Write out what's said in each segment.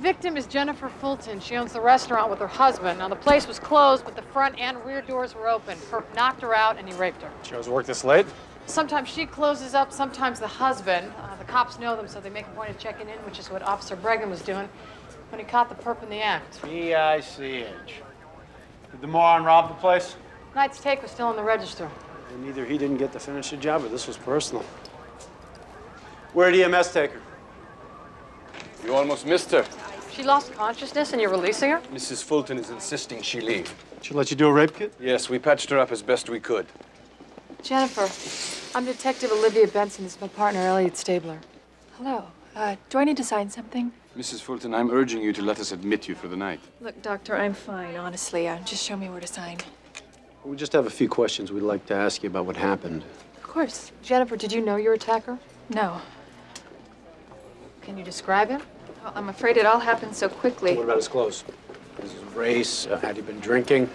Victim is Jennifer Fulton. She owns the restaurant with her husband. Now, the place was closed, but the front and rear doors were open. Perp knocked her out and he raped her. She always work this late? Sometimes she closes up, sometimes the husband. Uh, the cops know them, so they make a point of checking in, which is what Officer Bregan was doing when he caught the perp in the act. B-I-C-H. Did the moron rob the place? Night's take was still in the register. And either he didn't get to finish the job or this was personal. Where'd EMS take her? You almost missed her. She lost consciousness and you're releasing her? Mrs. Fulton is insisting she leave. She let you do a rape kit? Yes, we patched her up as best we could. Jennifer, I'm Detective Olivia Benson. This is my partner, Elliot Stabler. Hello. Uh, do I need to sign something? Mrs. Fulton, I'm urging you to let us admit you for the night. Look, Doctor, I'm fine, honestly. Uh, just show me where to sign. We just have a few questions we'd like to ask you about what happened. Of course. Jennifer, did you know your attacker? No. Can you describe him? Well, I'm afraid it all happened so quickly. What about his clothes? His race? Uh, had he been drinking?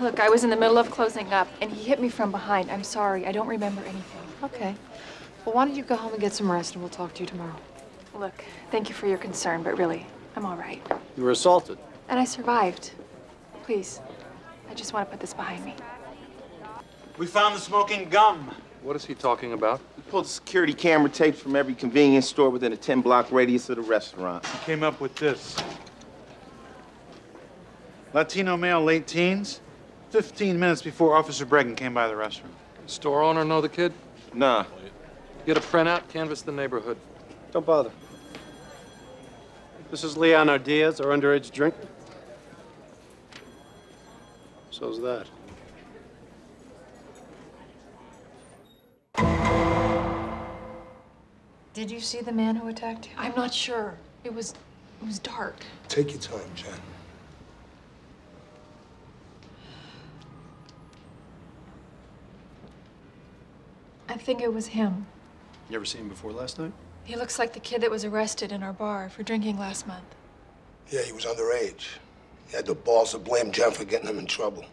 Look, I was in the middle of closing up, and he hit me from behind. I'm sorry. I don't remember anything. Okay. Well, why don't you go home and get some rest, and we'll talk to you tomorrow. Look, thank you for your concern, but really, I'm all right. You were assaulted. And I survived. Please, I just want to put this behind me. We found the smoking gum. What is he talking about? We pulled security camera tapes from every convenience store within a 10 block radius of the restaurant. We came up with this. Latino male, late teens. 15 minutes before Officer Bregan came by the restaurant. Store owner know the kid? Nah. Get a printout, canvass the neighborhood. Don't bother. This is Leon Diaz, our underage drink. So's that. Did you see the man who attacked you? I'm not sure. It was, it was dark. Take your time, Jen. I think it was him. You ever seen him before last night? He looks like the kid that was arrested in our bar for drinking last month. Yeah, he was underage. He had the balls to blame Jen for getting him in trouble.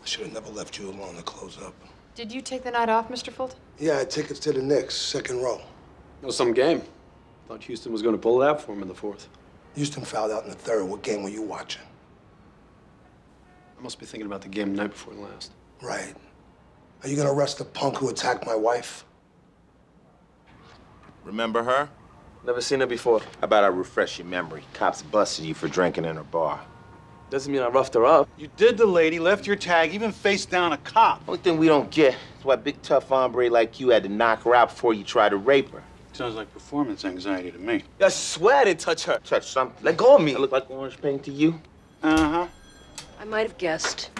I should have never left you alone to close up. Did you take the night off, Mr. Fulton? Yeah, I had tickets to the Knicks, second row. It was some game. Thought Houston was going to pull it out for him in the fourth. Houston fouled out in the third. What game were you watching? I must be thinking about the game the night before last. Right. Are you gonna arrest the punk who attacked my wife? Remember her? Never seen her before. How about I refresh your memory? Cops busted you for drinking in her bar. Doesn't mean I roughed her up. You did the lady, left your tag, even faced down a cop. Only thing we don't get is why big tough hombre like you had to knock her out before you tried to rape her. Sounds like performance anxiety to me. I swear I didn't touch her. Touch something. Let go of me. I look like orange paint to you? Uh-huh. I might have guessed.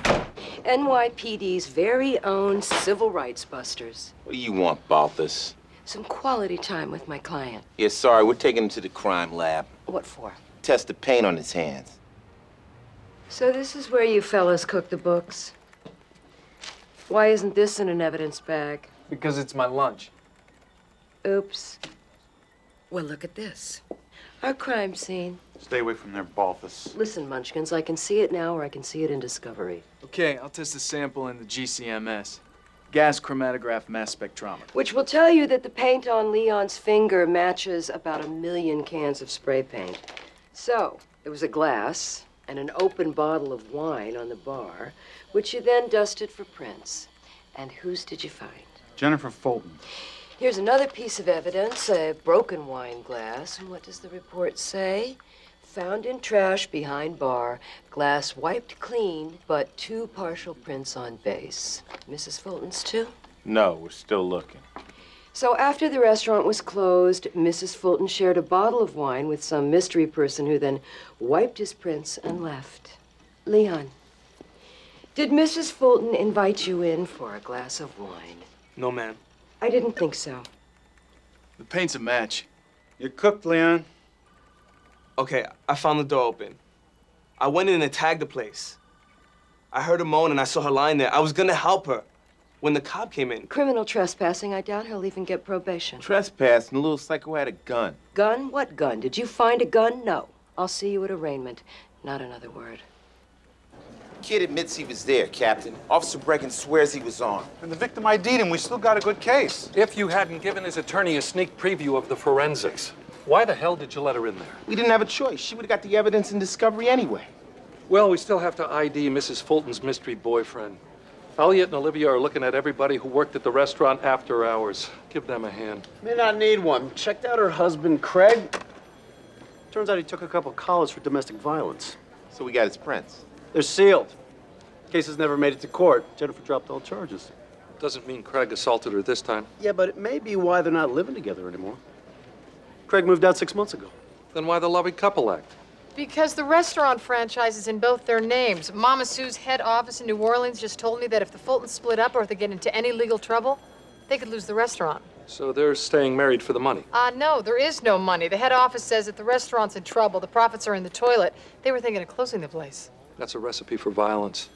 NYPD's very own civil rights busters. What do you want, Balthus? Some quality time with my client. Yeah, sorry, we're taking him to the crime lab. What for? Test the paint on his hands. So this is where you fellas cook the books. Why isn't this in an evidence bag? Because it's my lunch. Oops. Well, look at this. Our crime scene. Stay away from there Balthus. Listen, Munchkins, I can see it now or I can see it in Discovery. Okay, I'll test the sample in the GCMS. Gas chromatograph mass spectrometer. Which will tell you that the paint on Leon's finger matches about a million cans of spray paint. So, there was a glass and an open bottle of wine on the bar, which you then dusted for prints. And whose did you find? Jennifer Fulton. Here's another piece of evidence a broken wine glass. And what does the report say? Found in trash behind bar, glass wiped clean, but two partial prints on base. Mrs. Fulton's, too? No, we're still looking. So after the restaurant was closed, Mrs. Fulton shared a bottle of wine with some mystery person who then wiped his prints and left. Leon, did Mrs. Fulton invite you in for a glass of wine? No, ma'am. I didn't think so. The paint's a match. You're cooked, Leon. Okay, I found the door open. I went in and tagged the place. I heard her moan and I saw her lying there. I was gonna help her when the cop came in. Criminal trespassing, I doubt he'll even get probation. Trespassing, the little psycho had a gun. Gun? What gun? Did you find a gun? No. I'll see you at arraignment. Not another word. Kid admits he was there, Captain. Officer Bregan swears he was on. And the victim ID'd him. We still got a good case. If you hadn't given his attorney a sneak preview of the forensics. Why the hell did you let her in there? We didn't have a choice. She would have got the evidence in discovery anyway. Well, we still have to ID Mrs. Fulton's mystery boyfriend. Elliot and Olivia are looking at everybody who worked at the restaurant after hours. Give them a hand. May not need one. Checked out her husband, Craig. Turns out he took a couple collars for domestic violence. So we got his prints. They're sealed. Case has never made it to court. Jennifer dropped all charges. Doesn't mean Craig assaulted her this time. Yeah, but it may be why they're not living together anymore. Craig moved out six months ago. Then why the loving couple act? Because the restaurant franchise is in both their names. Mama Sue's head office in New Orleans just told me that if the Fultons split up or if they get into any legal trouble, they could lose the restaurant. So they're staying married for the money. Uh, no, there is no money. The head office says that the restaurant's in trouble, the profits are in the toilet. They were thinking of closing the place. That's a recipe for violence.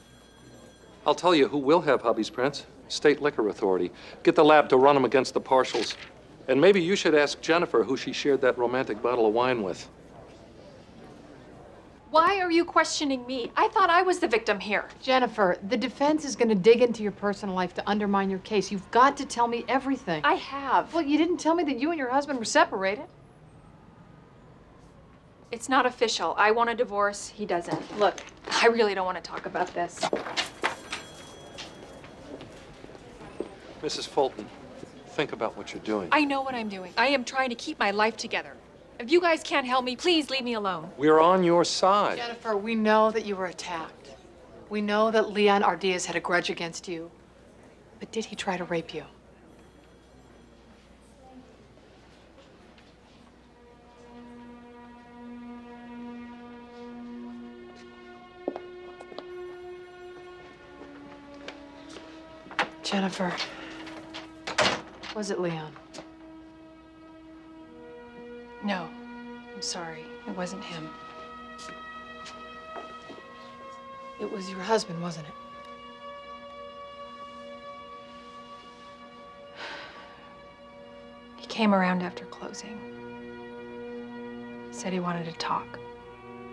I'll tell you who will have hubby's prints. State Liquor Authority. Get the lab to run them against the partials. And maybe you should ask Jennifer who she shared that romantic bottle of wine with. Why are you questioning me? I thought I was the victim here. Jennifer, the defense is going to dig into your personal life to undermine your case. You've got to tell me everything. I have. Well, you didn't tell me that you and your husband were separated. It's not official. I want a divorce. He doesn't. Look, I really don't want to talk about this. Mrs. Fulton, think about what you're doing. I know what I'm doing. I am trying to keep my life together. If you guys can't help me, please leave me alone. We're on your side. Jennifer, we know that you were attacked. We know that Leon Ardiaz had a grudge against you. But did he try to rape you? Jennifer, was it Leon? No, I'm sorry. It wasn't him. It was your husband, wasn't it? He came around after closing. Said he wanted to talk.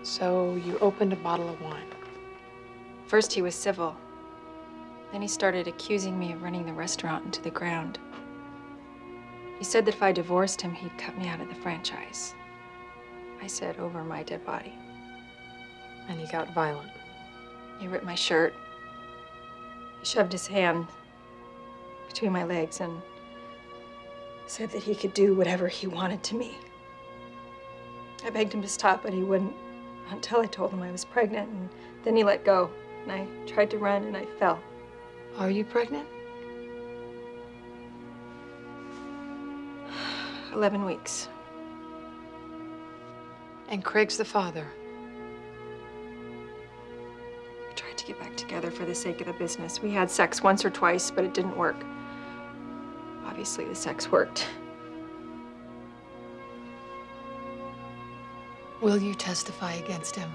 So you opened a bottle of wine. First, he was civil. Then he started accusing me of running the restaurant into the ground. He said that if I divorced him, he'd cut me out of the franchise. I said, over my dead body. And he got violent. He ripped my shirt. He shoved his hand between my legs and said that he could do whatever he wanted to me. I begged him to stop, but he wouldn't until I told him I was pregnant, and then he let go. And I tried to run and I fell. Are you pregnant? 11 weeks. And Craig's the father. We tried to get back together for the sake of the business. We had sex once or twice, but it didn't work. Obviously, the sex worked. Will you testify against him?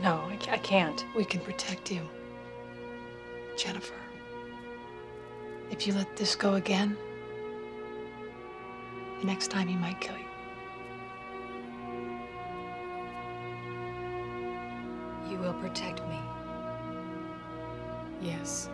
No, I, I can't. We can protect you. Jennifer. If you let this go again, the next time he might kill you. You will protect me. Yes.